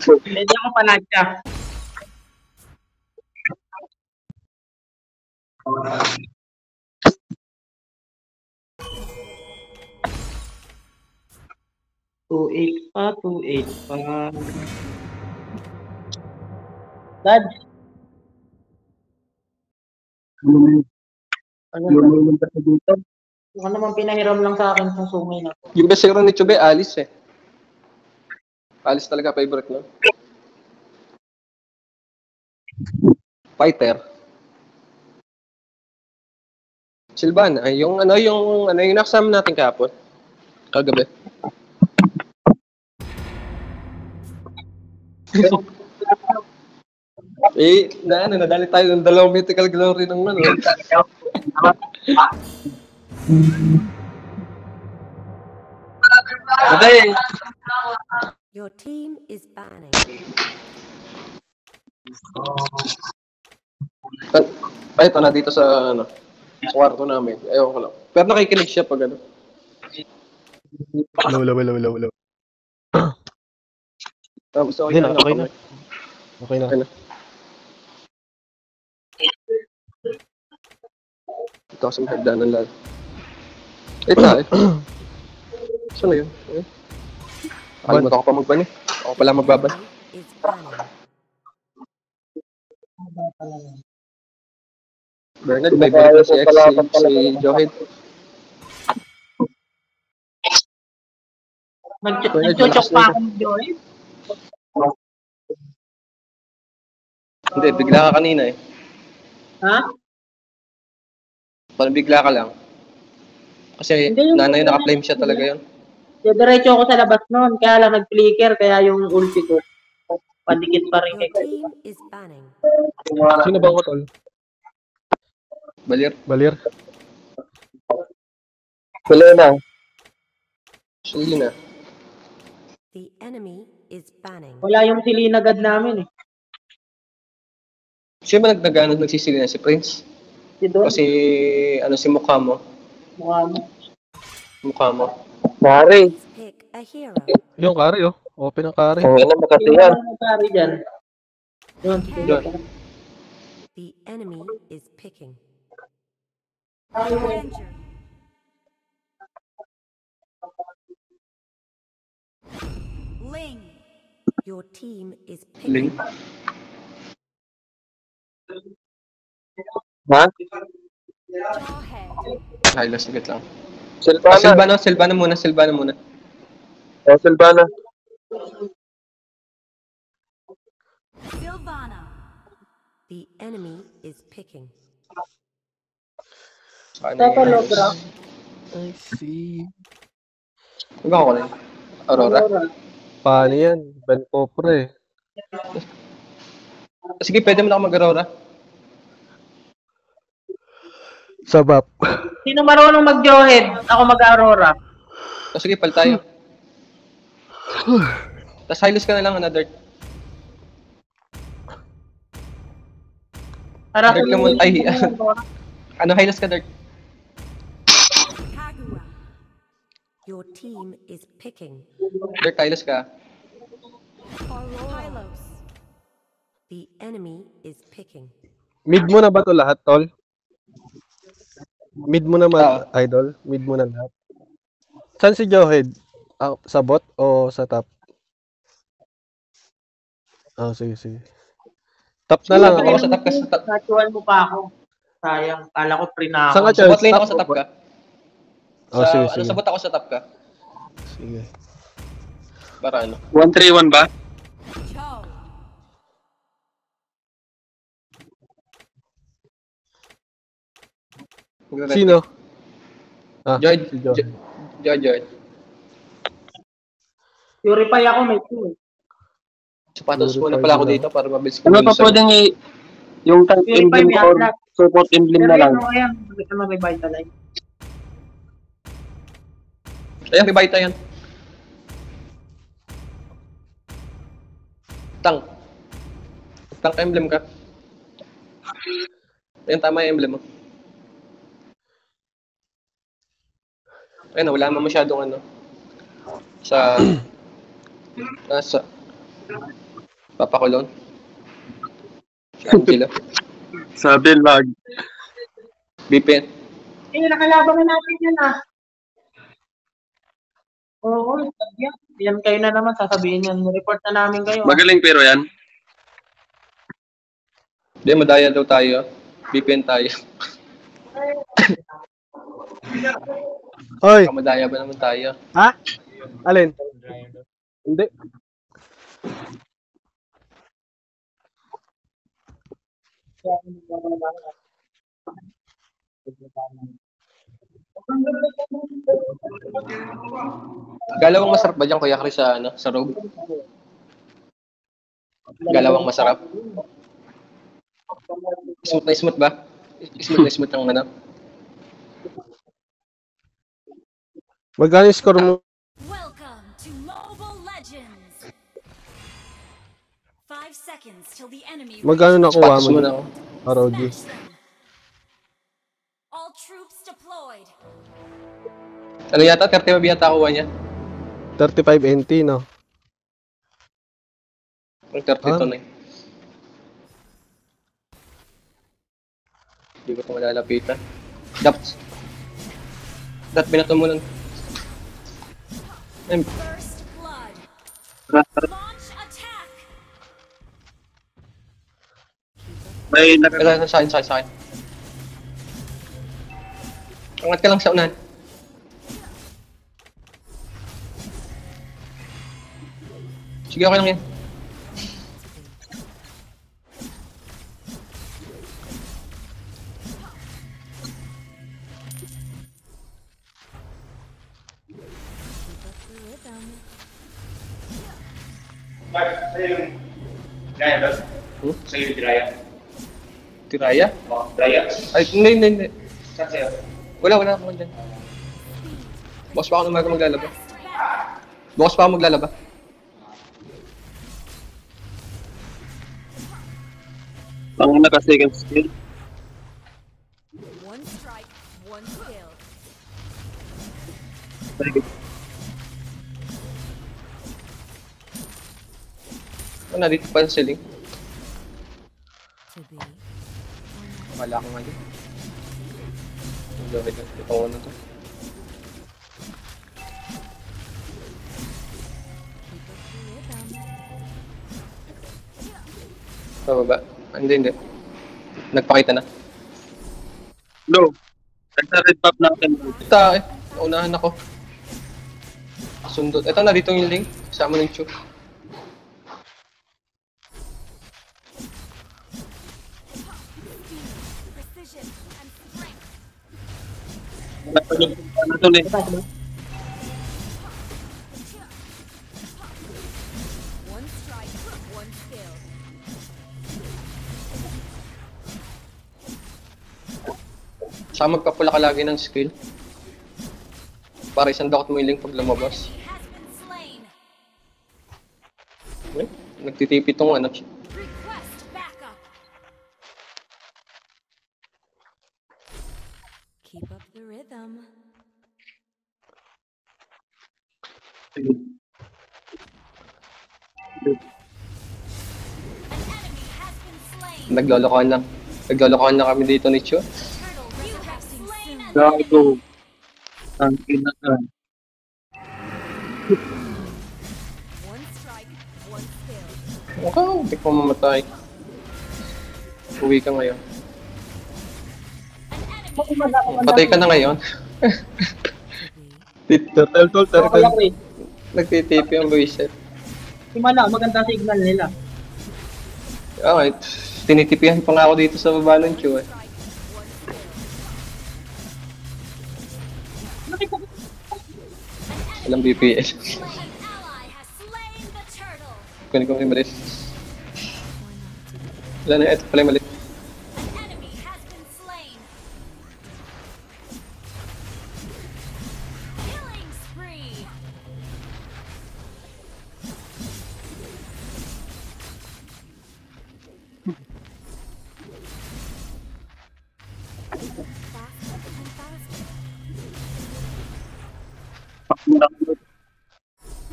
Pwede ako panadya. Two eight pa, two eight pa. Dad, ano. Kung ano naman pinahiram lang sa akin sa sungay na. Yung best hero ni Chube, Alice eh. Alice talaga favorite no? Fighter. Silvana, ay yung ano yung ano yung nakasama natin kahapon. Kagabi. eh, na ano, nadali tayo ng dalawang mythical glory ng ano. Hindi. Your team is banning. Ay, ito na dito sa ano, kwarto namin. Ewan ko lang. Pero nakikinig siya pag ano. Low, low, low, low, low. Tapos okay, na, na, okay na. Okay na. Okay na. Ito kasi mahagdanan lang. Ito eh. Saan na yun? Eh? Kalimutan ko pa magban eh. Ako pala magbaban. Bernard, may Bernard si X, si, si Pwede, Nagchochok pa ako Joy. Hindi, bigla ka kanina eh. Ha? Parang bigla ka lang. Kasi Hindi, nanay naka-flame siya talaga yun. Diretso ako sa labas noon, kaya lang nag-flicker, kaya yung ulti ko, padikit pa rin kay. Sino ba ako, tol? Balir. Balir? Selena. Selena. The enemy is banning. Wala yung silinagad namin eh. Siya ba nagdagano nagsisili na si Prince? Si Don, Kasi ano si mukha mo? mukha mo. Mukha mo. Hero. Yung kari, oh. Open ang kari. Ang ina makati yan. dyan? The enemy is picking. Ling. Your team is Ling. picking. Ha? Jawhead. Saglit lang. Ah, Silvana. Silvana, Silvana muna, Silvana muna. Oh, Silvana. Silvana. The enemy is picking. Teka, yun? Logra. I see. Ba ako rin? Aurora? Aurora. Paano yan? Ben Popre. Sige, pwede mo na ako mag-Aurora. Sabap. Sino marunong mag-Johead? Ako mag-Aurora. O sige, pal tayo. Tapos Hylos ka na lang, another. Para Dirt ka muna. Ay, ano Hylos ka, Dirt? Your team is picking. Dirt, Hylos ka. The enemy is picking. Mid mo na ba to lahat, tol? Mid mo naman, Ah. idol. Mid mo na lahat. Saan si Johead? Ah, sa bot o sa top? Ah, sige, sige. Top na lang Ako ako. sa top ka, sa top. Natuan mo pa ako. Sayang, kala ko pre na Saan ka, ako. Sa bot lane ako sa top ka. Oh, Sa, sige, ano, sige. sa bot ako sa top ka. Sige. Para ano? 131 ba? Sino? Ah, Joy, si Johead. Joy, Joy. Purify ako, may two eh. Sapatos Purified muna pala ako na. dito para mabilis ko. Ano pa pwedeng i- yung tank Purify emblem may atlas. support emblem Pero na lang? ano kaya, ano may vitalize? Ayan, may baita yan. Tank. Tank emblem ka. Ayan, tama yung emblem mo. Ayun, wala naman masyadong ano. Sa... Nasa... Papakulon. Si Angela. Sabi lag. VPN. Eh, nakalaban na natin yan ah. Oo, yan. Yan kayo na naman sasabihin yan. Report na namin kayo. ah. Magaling pero yan. Hindi, madaya daw tayo. VPN tayo. Hoy, Kamadaya ba naman tayo? ha? Alin? Hindi. Galawang masarap ba dyan, Kuya Chris, sa, ano, sa robe? Galawang masarap. Smooth na smooth ba? Smooth na smooth ang ano? Magkano yung score mo? Welcome to Mobile Legends. Five seconds till the enemy. Magkano nakuha mo? na ako. ROG. All troops deployed. Ano yata? 30 ba yata kuha niya? 35 NT, no? Ang 32 Ah. na eh. Hindi ko ito malalapitan. Dap. Dat, binato mo. Ayun, First blood. May nag Sa sa akin, sa akin, sa akin. Angat ka lang sa unahan. Sige, okay lang yan. Hmm? Sa'yo yung diraya. Tiraya? Oh, diraya. Ay, hindi, hindi, hindi. Saan sa'yo? Wala, wala ako dyan. Bukas pa ako ng umaga maglalaba. Bukas pa ako maglalaba. Ang naka second skill. One strike, one kill. Ano, dito pa be Wala ko nga dito. Ang laki na. Ito ko na to. Sa baba. Hindi, hindi. Nagpakita na. Low. Nagsa-red pop natin. Ito, eh. Naunahan ako. Sundot. Ito na, dito yung link. Kasama ng Chu. Precision and strength. Ano to eh. One strike, one kill. Saka magpapula ka lagi ng skill. Para isang dakot mo yung link pag lumabas. He has been slain. Eh, Nagtitipi tong ano. Keep up the rhythm. An. Naglolokohan lang. Naglolokohan lang kami dito ni Chu. Gago. Ang ina ka. One strike, one kill. Okay, hindi ko mamatay. Uwi ka ngayon. Patay ka na ngayon. Turtle, turtle, turtle. okay. Nagtitipi ang buwisit. Himala, maganda signal nila. Okay, tinitipihan pa nga ako dito sa baba ng Chu eh. Walang turtle. Kunin ko yung malis. Wala na, ito pala yung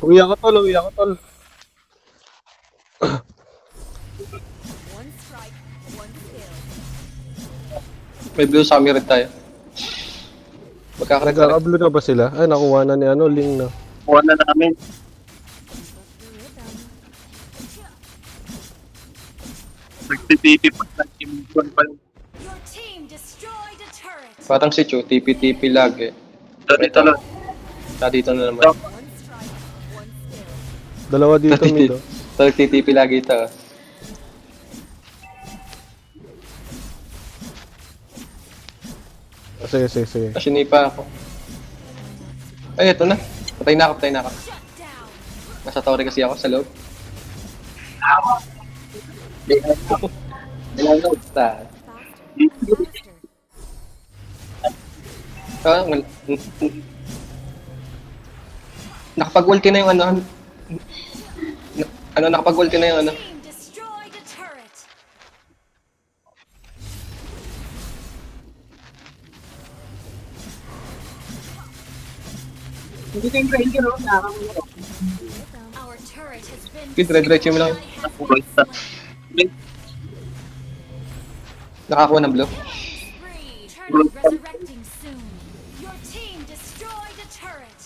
Uwi ako tol, uwi ako tol. One one. May blue samurai tayo. Magkakaroon ka Nagkakablo na ba sila? Ay, nakuha na ni ano, Ling na. Kuha na namin. Nagtitipi pa sa team Juan pa. Your team destroyed a turret. Parang si Chu, TP-TP lagi. Dito, dito lang. Ah, dito na naman. One one skill. Dalawa dito, mid. oh. So, nagtitipi lagi ito. Ah, Sige, sige, sige. Ah, sinipa ako. Ay, ito na. Patay na ako, patay na ako. Nasa tower kasi ako sa loob. Ilang load ta. Ah, Nakapag-ulti na yung ano. Na- Ano, nakapag-ulti na yung ano. Hindi kayo ranger, oh. Been Kid, red-red mo lang. Nakakuha ng. Turret resurrecting soon. Your team destroyed a turret.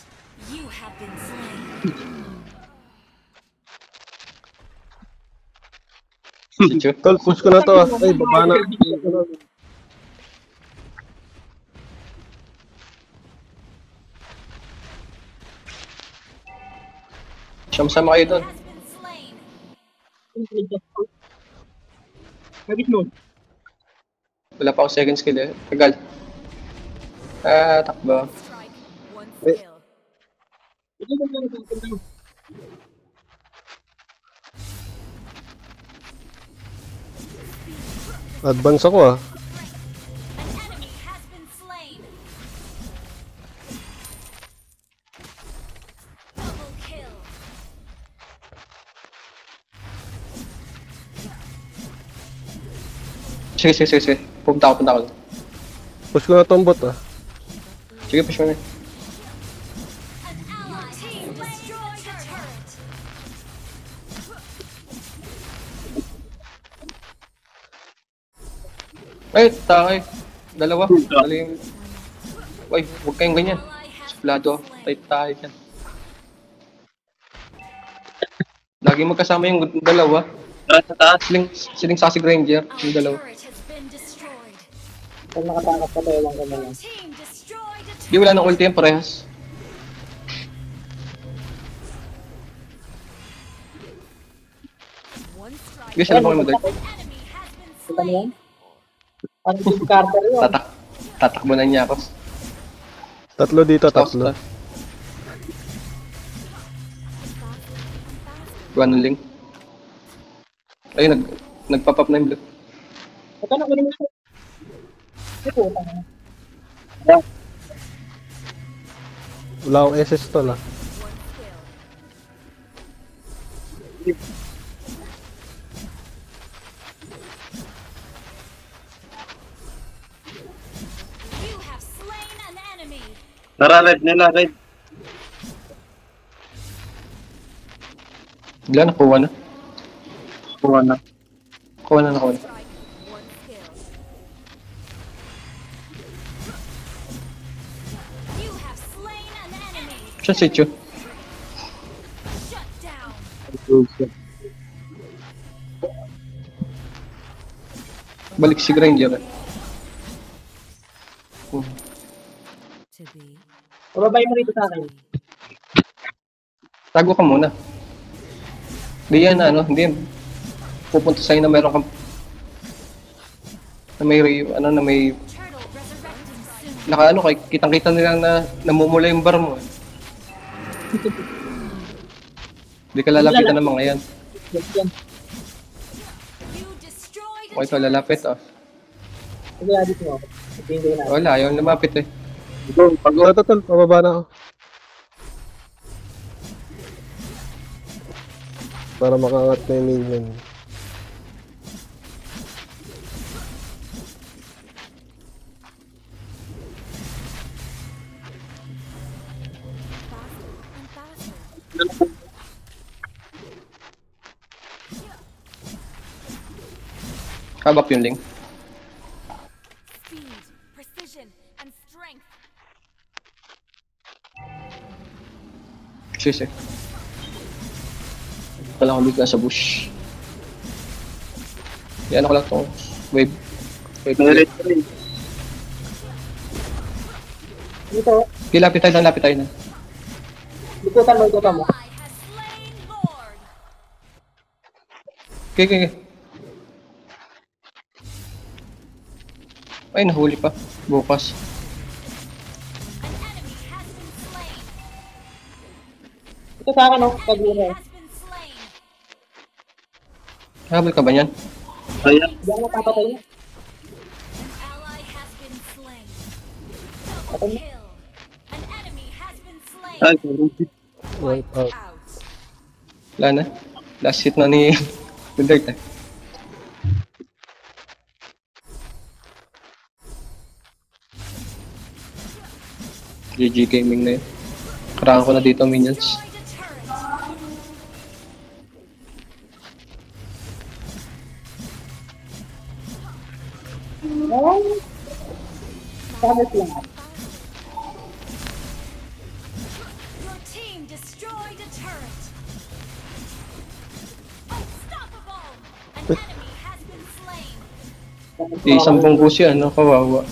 You have been slain. Tol, push ko na to ah. Ay, baba na. Siyam-sama kayo doon. Has been slain. Nagit mo. Wala pa akong second skill eh. Tagal. Ah, takbo. Strike, one skill. Ito na lang, Advance ako ah. Sige, sige, sige, sige. Pupunta ako, punta ako. Push ko na tong bot ah. Sige, push mo na. Ay, takay. Dalawa. Yung... Uy, huwag kayong ganyan. Suplado. slain. Tayo tayo yan. Lagi magkasama yung dalawa. Tara sa taas. Siling, siling Sassy Granger. Our Yung dalawa. Pag nakatangkap ka, ewan ko na lang. Di wala nang ulti yung parehas. Sige, sila ba kayo mag An enemy has been Kita mo yan? Si Carter yun. Tatak. Tatakbo na niya ako. Tatlo dito, tatlo. Gawa ng link. Ay, nag, nagpa-pop na yung blue. Ito na, kunin mo siya. Na. Wala akong SS tol ah. Tara, red nila, red. Wala, nakuha na. Kuha na. Nakuha na, nakuha na. Siya si Chu. Balik si Granger. eh. Pababay mo rito sa akin. Tago ka muna. Hindi yan, ano, hindi. Pupunta sa'yo na meron kang... Na may, ano, na may... Naka, ano, kay, kitang-kita nila na namumula yung bar mo. Hindi ka lalapitan ng mga yan. Okay, ito, lalapit, oh. Wala, ayaw lumapit eh. Go, pag-go. Ito tol, pababa na ako. Para makangat na yung minion. Habak yung link. Sisi. Wala akong bigla sa bush. Yan ako lang to. Wave. Wave. Wave. rin. Dito, Okay, lapit tayo na, lapit tayo na. likutan mo, likutan mo. Okay, okay, okay. Ay, nahuli pa. Bukas. Ito sa akin, oh, slain. Habol ka ba niyan? Kaya, Diyan na papatay niya. Been slain. ay. Wipe out. Wala na. Last hit na ni Gundert eh. GG Gaming na yun. Kailangan ko na dito minions. Been slain. Di isang bungkus yan, no? Kawawa.